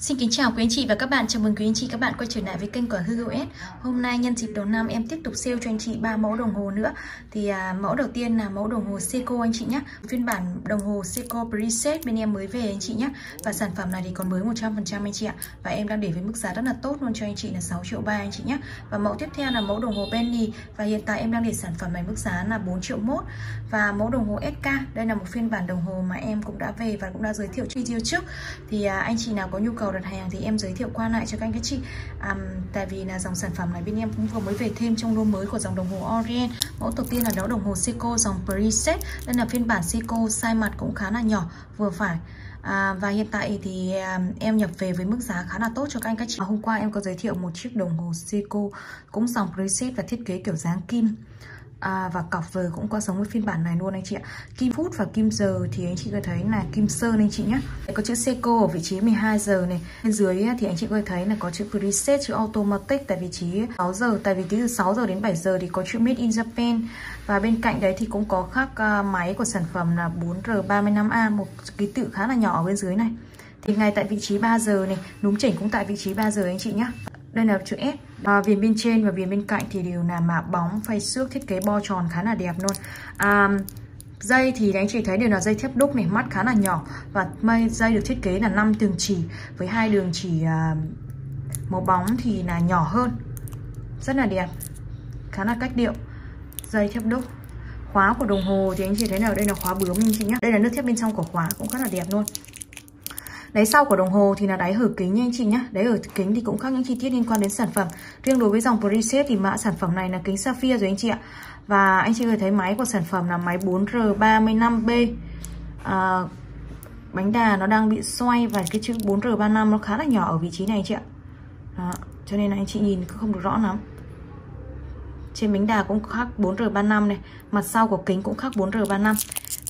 Xin kính chào quý anh chị và các bạn. Chào mừng quý anh chị các bạn quay trở lại với kênh của Hugo S. Hôm nay nhân dịp đầu năm em tiếp tục sale cho anh chị ba mẫu đồng hồ nữa. Thì à, mẫu đầu tiên là mẫu đồng hồ Seiko anh chị nhé. Phiên bản đồng hồ Seiko Preset bên em mới về anh chị nhé. Và sản phẩm này thì còn mới 100% anh chị ạ. Và em đang để với mức giá rất là tốt luôn cho anh chị là 6 triệu 3 anh chị nhé. Và mẫu tiếp theo là mẫu đồng hồ Penny và hiện tại em đang để sản phẩm này mức giá là 4 triệu 1 và mẫu đồng hồ SK. Đây là một phiên bản đồng hồ mà em cũng đã về và cũng đã giới thiệu video trước. Thì à, anh chị nào có nhu cầu đặt hàng thì em giới thiệu qua lại cho các anh các chị. Um, tại vì là dòng sản phẩm này bên em cũng vừa mới về thêm trong lô mới của dòng đồng hồ Orient. Mẫu đầu tiên là đó đồng hồ Seiko dòng preset. Đây là phiên bản Seiko size mặt cũng khá là nhỏ vừa phải. À, và hiện tại thì à, em nhập về với mức giá khá là tốt cho các anh các chị. Hôm qua em có giới thiệu một chiếc đồng hồ Seiko cũng dòng preset và thiết kế kiểu dáng kim à, và cọc vừa cũng có giống với phiên bản này luôn anh chị ạ. Kim phút và kim giờ thì anh chị có thấy là kim sơn anh chị nhé có chữ Seiko ở vị trí 12 giờ này. Bên dưới thì anh chị có thấy là có chữ preset chữ automatic tại vị trí 6 giờ. Tại vị trí từ 6 giờ đến 7 giờ thì có chữ made in Japan. Và bên cạnh đấy thì cũng có khắc uh, à, máy của sản phẩm là 4R35A một ký tự khá là nhỏ ở bên dưới này. Thì ngay tại vị trí 3 giờ này núm chỉnh cũng tại vị trí 3 giờ anh chị nhé đây là chữ S. À, viền bên trên và viền bên cạnh thì đều là mạ bóng phay xước thiết kế bo tròn khá là đẹp luôn. À, dây thì anh chị thấy đều là dây thép đúc này mắt khá là nhỏ. Và mây dây được thiết kế là 5 đường chỉ với hai đường chỉ à, màu bóng thì là nhỏ hơn. Rất là đẹp. Khá là cách điệu. Dây thép đúc. Khóa của đồng hồ thì anh chị thấy nào? Đây là khóa bướm anh chị nhé đây là nước thép bên trong của khóa cũng khá là đẹp luôn. Đáy sau của đồng hồ thì là đáy hở kính nha anh chị nhé Đáy hở kính thì cũng khác những chi tiết liên quan đến sản phẩm. Riêng đối với dòng Preset thì mã sản phẩm này là kính sapphire rồi anh chị ạ. Và anh chị có thể thấy máy của sản phẩm là máy 4R35B à, Bánh đà nó đang bị xoay và cái chữ 4R35 nó khá là nhỏ ở vị trí này anh chị ạ. Đó, Cho nên là anh chị nhìn không được rõ lắm. Trên bánh đà cũng khác 4R35 này Mặt sau của kính cũng khác 4R35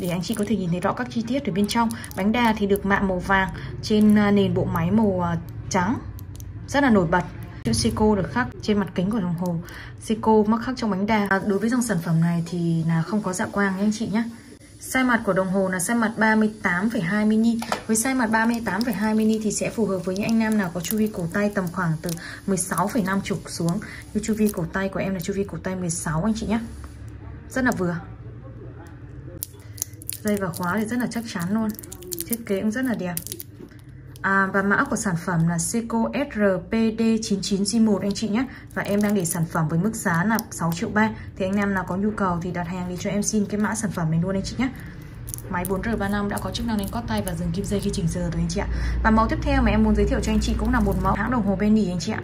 để anh chị có thể nhìn thấy rõ các chi tiết ở bên trong. Bánh đa thì được mạ màu vàng trên à, nền bộ máy màu à, trắng. Rất là nổi bật. Chữ Seiko được khắc trên mặt kính của đồng hồ. Seiko mắc khắc trong bánh đa à, đối với dòng sản phẩm này thì là không có dạ quang nha anh chị nhé. Size mặt của đồng hồ là size mặt 38,2 mini. Với size mặt 38,2 mini thì sẽ phù hợp với những anh nam nào có chu vi cổ tay tầm khoảng từ 16,5 chục xuống. Như chu vi cổ tay của em là chu vi cổ tay 16 anh chị nhé. Rất là vừa dây và khóa thì rất là chắc chắn luôn. Thiết kế cũng rất là đẹp. À, và mã của sản phẩm là Seiko SRPD99G1 anh chị nhé. Và em đang để sản phẩm với mức giá là 6 triệu 3 Thì anh em nào có nhu cầu thì đặt hàng thì cho em xin cái mã sản phẩm này luôn anh chị nhé. Máy 4R35 đã có chức năng lên cót tay và dừng kim dây khi chỉnh giờ rồi anh chị ạ. Và mẫu tiếp theo mà em muốn giới thiệu cho anh chị cũng là một mẫu hãng đồng hồ Benny anh chị ạ.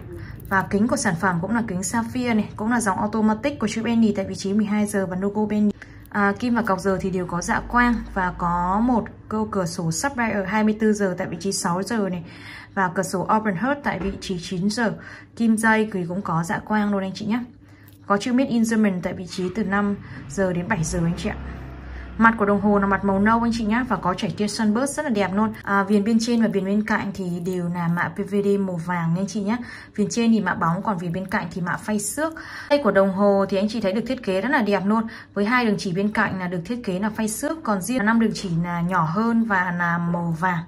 Và kính của sản phẩm cũng là kính sapphire này Cũng là dòng automatic của chữ Benny tại vị trí 12 giờ và logo Benny à, kim và cọc giờ thì đều có dạ quang và có một câu cửa sổ subway ở 24 giờ tại vị trí 6 giờ này và cửa sổ open heart tại vị trí 9 giờ. Kim dây thì cũng có dạ quang luôn anh chị nhé. Có chữ made in German tại vị trí từ 5 giờ đến 7 giờ anh chị ạ. Mặt của đồng hồ là mặt màu nâu anh chị nhé Và có chảy tia sunburst rất là đẹp luôn. À, Viền bên trên và viền bên cạnh thì đều là mạ PVD màu vàng nha anh chị nhé Viền trên thì mạ bóng còn viền bên cạnh thì mạ phay xước. Tay của đồng hồ thì anh chị thấy được thiết kế rất là đẹp luôn. Với hai đường chỉ bên cạnh là được thiết kế là phay xước Còn riêng năm đường chỉ là nhỏ hơn và là màu vàng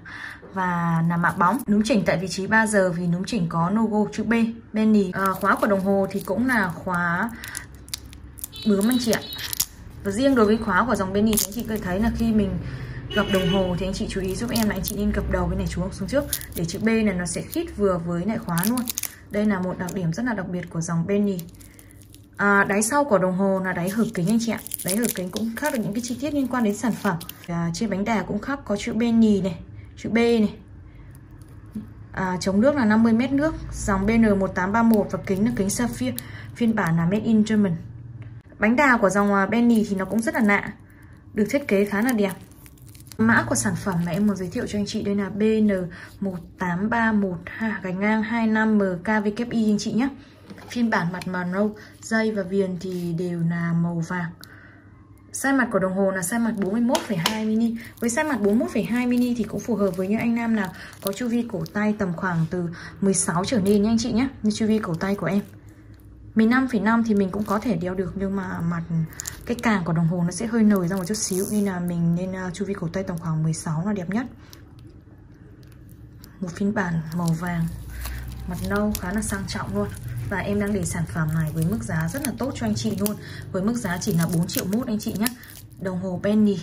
và là mạ bóng. Núm chỉnh tại vị trí 3 giờ vì núm chỉnh có logo chữ B bên nhì à, khóa của đồng hồ thì cũng là khóa bướm anh chị ạ và riêng đối với khóa của dòng Benny thì anh chị có thể thấy là khi mình gập đồng hồ thì anh chị chú ý giúp em là anh chị nên gập đầu bên này xuống xuống trước. Để chữ B này nó sẽ khít vừa với lại khóa luôn. Đây là một đặc điểm rất là đặc biệt của dòng Benny à, đáy sau của đồng hồ là đáy hở kính anh chị ạ. Đáy hở kính cũng khác được những cái chi tiết liên quan đến sản phẩm. À, trên bánh đà cũng khác có chữ Benny này chữ B này. À, chống nước là 50 mét nước dòng BN1831 và kính là kính sapphire phiên bản là made in German. Bánh đào của dòng à, Benny thì nó cũng rất là nạ. Được thiết kế khá là đẹp. Mã của sản phẩm mà em muốn giới thiệu cho anh chị đây là BN18312 gạch ngang 25MKVKI anh chị nhé. Phiên bản mặt màu nâu, dây và viền thì đều là màu vàng. Size mặt của đồng hồ là size mặt 41,2 mini. Với size mặt 41,2 mini thì cũng phù hợp với những anh nam nào có chu vi cổ tay tầm khoảng từ 16 trở lên nha anh chị nhé. Như chu vi cổ tay của em mình 5,5 thì mình cũng có thể đeo được nhưng mà mặt cái càng của đồng hồ nó sẽ hơi nở ra một chút xíu nên là mình nên uh, chu vi cổ tay tầm khoảng 16 là đẹp nhất. Một phiên bản màu vàng mặt nâu khá là sang trọng luôn. Và em đang để sản phẩm này với mức giá rất là tốt cho anh chị luôn. Với mức giá chỉ là 4 triệu mốt anh chị nhé. Đồng hồ Penny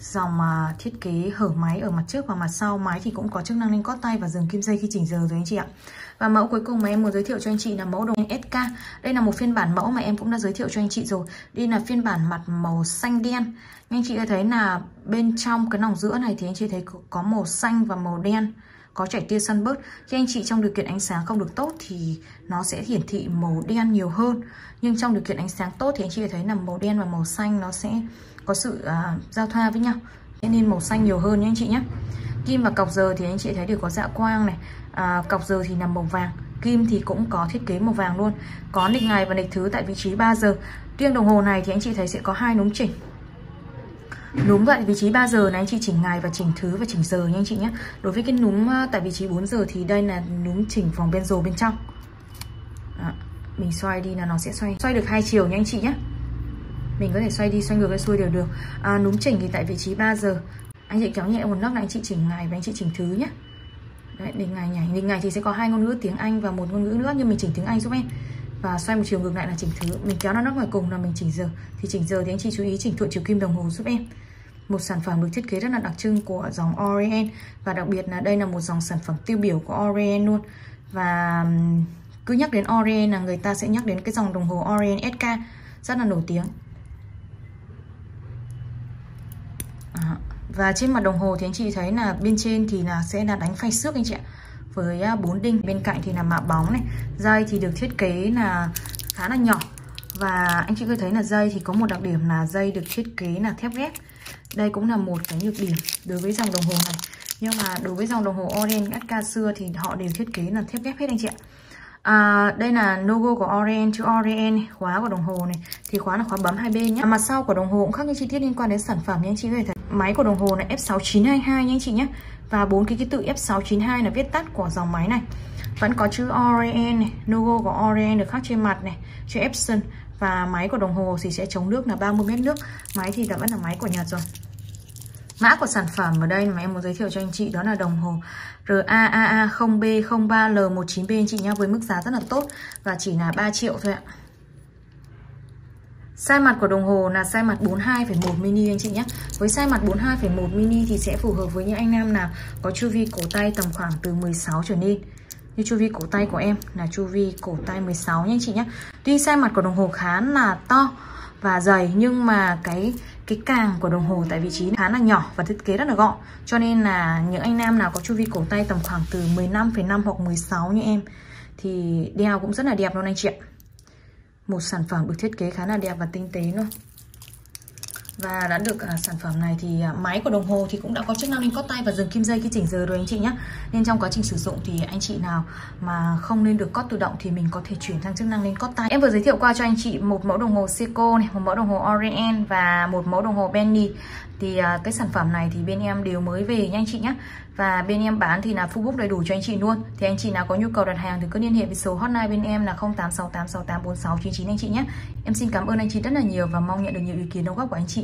dòng mà thiết kế hở máy ở mặt trước và mặt sau máy thì cũng có chức năng lên cót tay và dừng kim dây khi chỉnh giờ rồi anh chị ạ. Và mẫu cuối cùng mà em muốn giới thiệu cho anh chị là mẫu đồng SK đây là một phiên bản mẫu mà em cũng đã giới thiệu cho anh chị rồi. Đây là phiên bản mặt màu xanh đen. Anh chị thấy là bên trong cái nòng giữa này thì anh chị thấy có màu xanh và màu đen có chảy tia sunburst. Bớt khi anh chị trong điều kiện ánh sáng không được tốt thì nó sẽ hiển thị màu đen nhiều hơn. Nhưng trong điều kiện ánh sáng tốt thì anh chị thấy là màu đen và màu xanh nó sẽ có sự uh, giao thoa với nhau. Nên màu xanh nhiều hơn nhé anh chị nhé. Kim và cọc giờ thì anh chị thấy đều có dạ quang này. À, cọc giờ thì nằm màu vàng kim thì cũng có thiết kế màu vàng luôn. Có lịch ngày và lịch thứ tại vị trí 3 giờ. Riêng đồng hồ này thì anh chị thấy sẽ có hai núm chỉnh núm tại vị trí 3 giờ này anh chị chỉnh ngày và chỉnh thứ và chỉnh giờ nha anh chị nhé. Đối với cái núm à, tại vị trí 4 giờ thì đây là núm chỉnh vòng bên rồ bên trong. Đó. mình xoay đi là nó sẽ xoay xoay được hai chiều nha anh chị nhé. Mình có thể xoay đi xoay ngược hay xuôi đều được. À, núm chỉnh thì tại vị trí 3 giờ. Anh chị kéo nhẹ một nấc là anh chị chỉnh ngày và anh chị chỉnh thứ nhé. Đấy, định ngày nhảy định ngày thì sẽ có hai ngôn ngữ tiếng Anh và một ngôn ngữ nữa nhưng mình chỉnh tiếng Anh giúp em. Và xoay một chiều ngược lại là chỉnh thứ. Mình kéo nó nấc ngoài cùng là mình chỉnh giờ. Thì chỉnh giờ thì anh chị chú ý chỉnh thuận chiều kim đồng hồ giúp em một sản phẩm được thiết kế rất là đặc trưng của dòng Orient và đặc biệt là đây là một dòng sản phẩm tiêu biểu của Orient luôn. Và cứ nhắc đến Orient là người ta sẽ nhắc đến cái dòng đồng hồ Orient SK rất là nổi tiếng. À, và trên mặt đồng hồ thì anh chị thấy là bên trên thì là sẽ là đánh phay xước anh chị ạ. Với à, bốn đinh. Bên cạnh thì là mạ bóng này. Dây thì được thiết kế là khá là nhỏ. Và anh chị có thấy là dây thì có một đặc điểm là dây được thiết kế là thép ghép đây cũng là một cái nhược điểm đối với dòng đồng hồ này. Nhưng mà đối với dòng đồng hồ Orient SK xưa thì họ đều thiết kế là thép ghép hết anh chị ạ. À, đây là logo của Orient, chữ Orient, khóa của đồng hồ này. Thì khóa là khóa bấm hai bên nhé Mặt sau của đồng hồ cũng khác những chi tiết liên quan đến sản phẩm nha anh chị có thể thấy. Máy của đồng hồ là F6922 nha anh chị nhé Và bốn cái ký tự F692 là viết tắt của dòng máy này. Vẫn có chữ Orient này, logo của Orient được khắc trên mặt này Chữ Epson. Và máy của đồng hồ thì sẽ chống nước là 30 mét nước Máy thì đã vẫn là máy của Nhật rồi Mã của sản phẩm ở đây mà em muốn giới thiệu cho anh chị đó là đồng hồ RAAA0B03L19B anh chị nhá với mức giá rất là tốt và chỉ là 3 triệu thôi ạ. Size mặt của đồng hồ là size mặt 42,1 mini anh chị nhé. Với size mặt 42,1 mini thì sẽ phù hợp với những anh nam nào có chu vi cổ tay tầm khoảng từ 16 trở lên. Như chu vi cổ tay của em là chu vi cổ tay 16 nha anh chị nhé. Tuy size mặt của đồng hồ khá là to và dày nhưng mà cái cái càng của đồng hồ tại vị trí khá là nhỏ và thiết kế rất là gọn. Cho nên là những anh nam nào có chu vi cổ tay tầm khoảng từ 15,5 hoặc 16 như em thì đeo cũng rất là đẹp luôn anh chị ạ. Một sản phẩm được thiết kế khá là đẹp và tinh tế luôn và đã được à, sản phẩm này thì à, máy của đồng hồ thì cũng đã có chức năng lên cót tay và dừng kim dây khi chỉnh giờ rồi anh chị nhé nên trong quá trình sử dụng thì anh chị nào mà không nên được cót tự động thì mình có thể chuyển sang chức năng lên cót tay. Em vừa giới thiệu qua cho anh chị một mẫu đồng hồ Seiko này một mẫu đồng hồ Orient và một mẫu đồng hồ Benny thì à, cái sản phẩm này thì bên em đều mới về nha anh chị nhé và bên em bán thì là full book đầy đủ cho anh chị luôn. Thì anh chị nào có nhu cầu đặt hàng thì cứ liên hệ với số hotline bên em là 0868684699 anh chị nhé em xin cảm ơn anh chị rất là nhiều và mong nhận được nhiều ý kiến đóng góp của anh chị